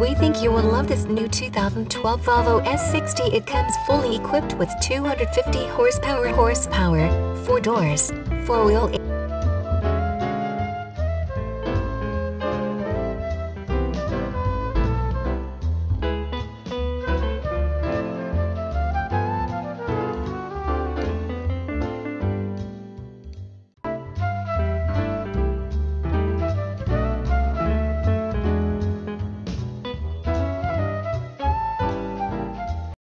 We think you will love this new 2012 Volvo S60. It comes fully equipped with 250 horsepower horsepower, 4 doors, 4-wheel